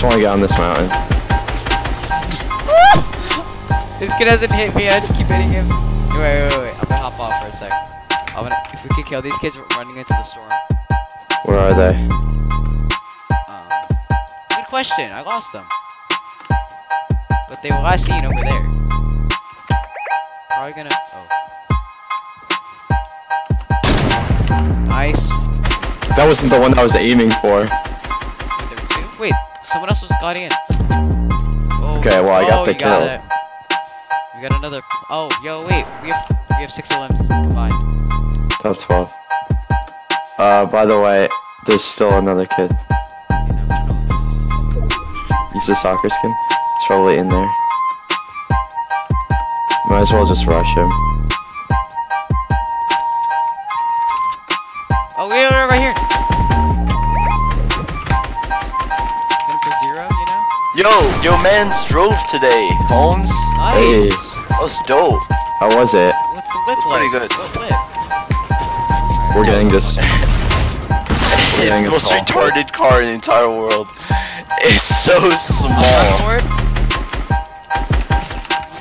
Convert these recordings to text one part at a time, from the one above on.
just want to get on this mountain. This kid hasn't hit me. I just keep hitting him. Wait, wait, wait, wait. I'm gonna hop off for a sec. I'm gonna. If we could kill these kids running into the storm. Where are they? Um, good question. I lost them. But they were last seen over there. Probably gonna. Oh. Nice. That wasn't the one I was aiming for. Wait, there were two? Wait, someone else was got in. Oh, Okay, well, I got oh, the you got kill. We got another. Oh, yo, wait. We have we have six elims combined. Top 12. Uh, by the way, there's still another kid. He's a soccer skin. He's probably in there. Might as well just rush him. Yo, yo, man's drove today, Holmes. Nice. Hey. That was dope. How was it? What's the lip It's like? pretty good. What lip? We're getting this. It's getting the most assaulted. retarded car in the entire world. It's so small. for it.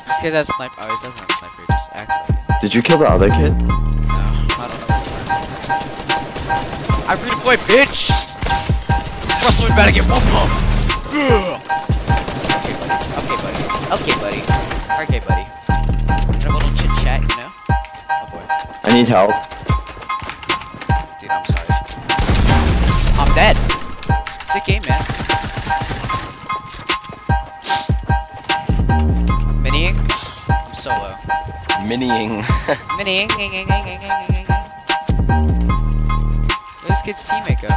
This kid has sniper. Oh, he doesn't have sniper. He just acts like it. Did you kill the other kid? No, I don't know. I redeploy, bitch! Russell, we better get one pump! Okay, buddy. Okay, buddy. Okay, buddy. Okay, buddy. Have a little chit chat, you know? Oh boy. I need help. Dude, I'm sorry. I'm dead. It's a game, man. Minying? I'm solo. Ging, ging. Where's this kid's teammate go?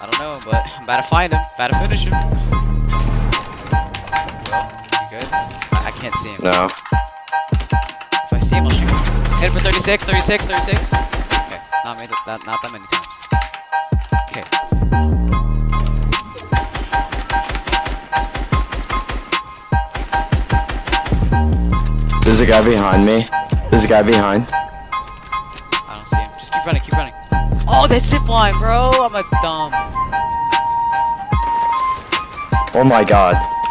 I don't know, but I'm about to find him. About to finish him. Well, you good? I, I can't see him. No. If I see him, I'll shoot him. Hit him for 36, 36, 36. Okay, not, made it, that, not that many times. Okay. There's a guy behind me. There's a guy behind. I don't see him. Just keep running, keep running. Oh, that zip line, bro! I'm a dumb. Oh my god.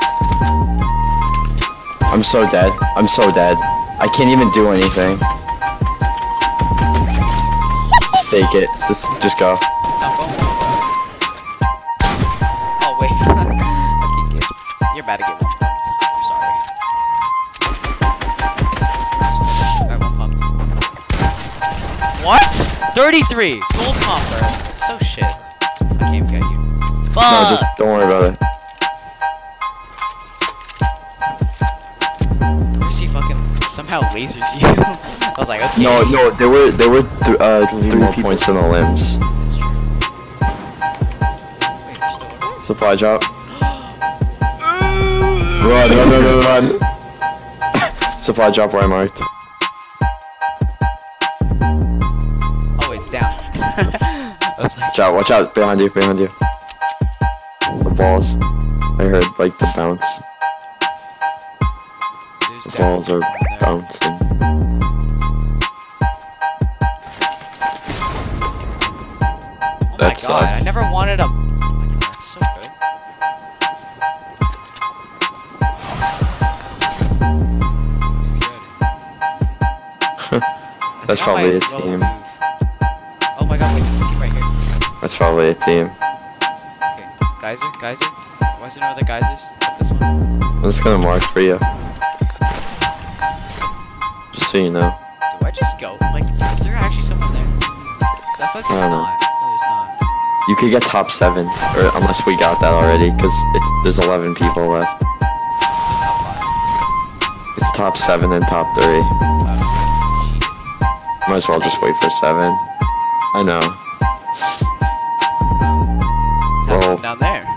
I'm so dead. I'm so dead. I can't even do anything. Just take it. Just just go. Oh, wait. okay, kid. You're about to get one. I'm sorry. Alright, one pumped. What? 33! Gold pump, bro. It's so shit. I can't get you. Fuck! No, just don't worry about it. Somehow lasers you. I was like, okay. No, no, there were there were th uh three more points in the elims. Wait, you're still over there? Supply drop. Run, run, run, run, run. Supply drop where I marked. Oh, it's down. Like, Watch out, watch out, behind you, behind you. The balls. I heard like the bounce. there's The balls are one there. Bouncing. Oh That my god, I never wanted a. Oh my god, that's so good. Good. That's probably a team. move. Oh my god, wait, there's a team right here. That's probably a team. Okay, geyser, geyser. Why is there no other geysers? This one. I'm just gonna mark for you. So you know. Do I just go? Like, is there actually someone there? I feel like I don't know. not. There's not. You could get top seven, or unless we got that already, because there's 11 people left. There's top. It's top seven and top three. Might as well just wait for seven. I know. Roll. Down there.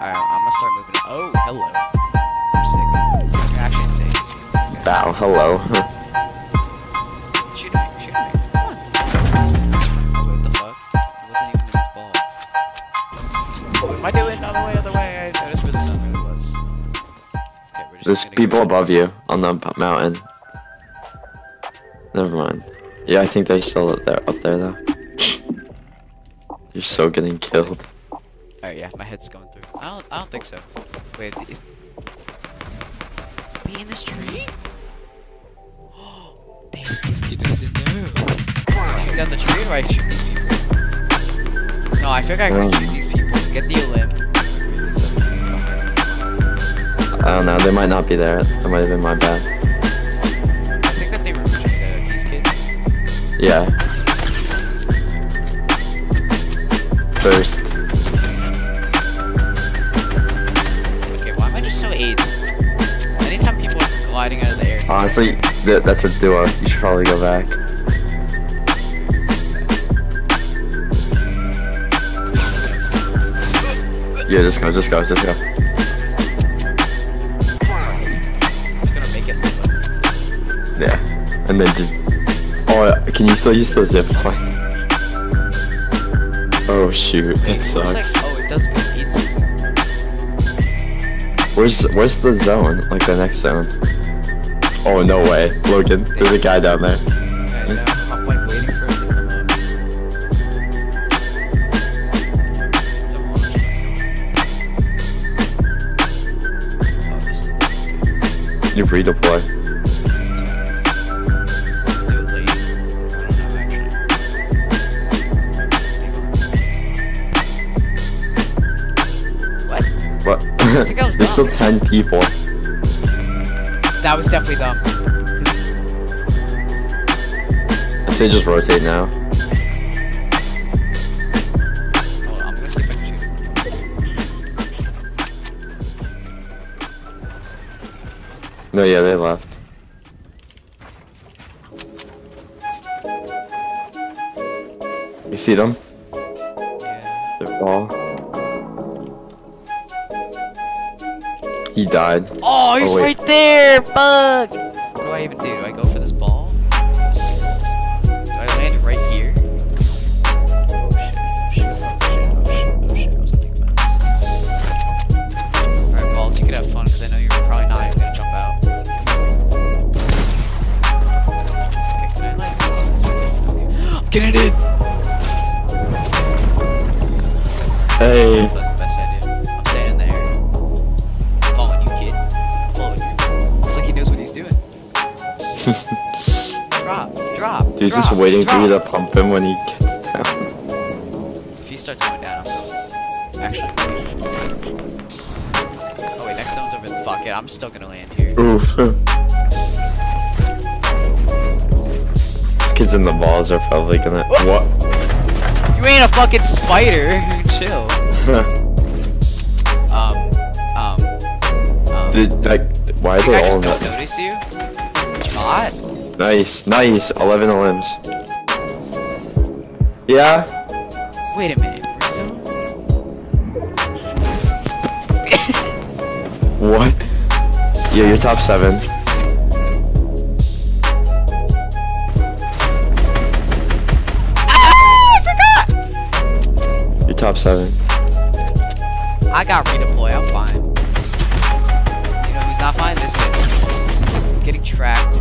Alright, I'm gonna start moving. Oh, hello. Bow, hello. Am I doing way, other way? I just really don't know it was. Okay, There's people above you on the mountain. Never mind. Yeah, I think they're still up there, up there though. You're so getting killed. Alright, yeah, my head's going through. I don't, I don't think so. Wait, be in this tree? Kid doesn't know. Shoot down the tree or I shoot these people? No, I think I Um. shoot these people, get the elim. I don't know. They might not be there. That might have been my bad. I think that they were uh, these kids. Yeah. First. Okay, why am I just so AIDS? Gliding out of the air. Honestly, th that's a duo. You should probably go back. Yeah, just go, just go, just go. Gonna make it. Yeah. And then just. Oh, can you still use the zip line? Oh shoot, that like, sucks. oh, it does go into. Where's where's the zone? Like the next zone? Oh no way, Logan. There's a guy down there. I know. I'm like waiting for it to come up. Don't watch. This You've redeployed. do it late. I don't know actually. What? What? think I was There's still ten people. That was definitely dumb. Hmm. I'd say just rotate now. Hold on, I'm gonna see if I can shoot. No, yeah, they left. You see them? Yeah. They're all. He died. Oh, he's oh, wait. right there! Bug! What do I even do? Do I go for this ball? Do I land it right here? Oh shit, oh shit, oh shit, oh shit, oh shit, I was thinking about this. Alright, balls, you could have fun because I know you're probably not even gonna jump out. Okay, can I like. Okay. Get it in! Drop. Dude's drop, just waiting for you to pump him when he gets down. If he starts going down, I'm going. Actually. Oh wait, next zone's over. Fuck it, I'm still gonna land here. Oof. These kids in the balls are probably gonna. What? You ain't a fucking spider. Chill. Um, um, um. Did like? Why are they I all in just don't the? notice you? Not. Nice, nice. Eleven elims. Yeah. Wait a minute. Rizzo? What? Yeah, you're top seven. Ah, I forgot. You're top seven. I got redeploy. I'm fine. You know who's not fine? This kid. Getting tracked.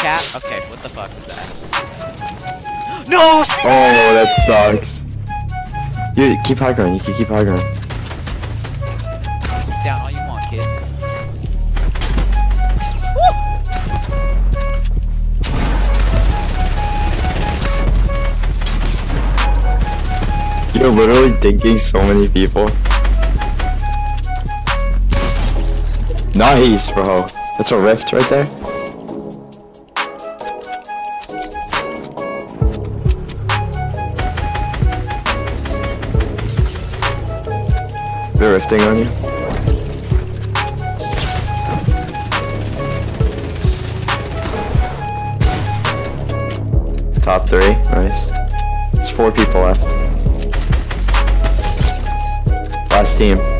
Cat? Okay, what the fuck was that? No! Oh, that sucks. You keep high ground. You can keep high ground. Down all you want, kid. You're literally dinking so many people. Nice, bro. That's a rift right there. They're rifting on you. Top three, nice. There's four people left. Last team.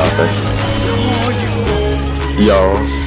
office. Yo.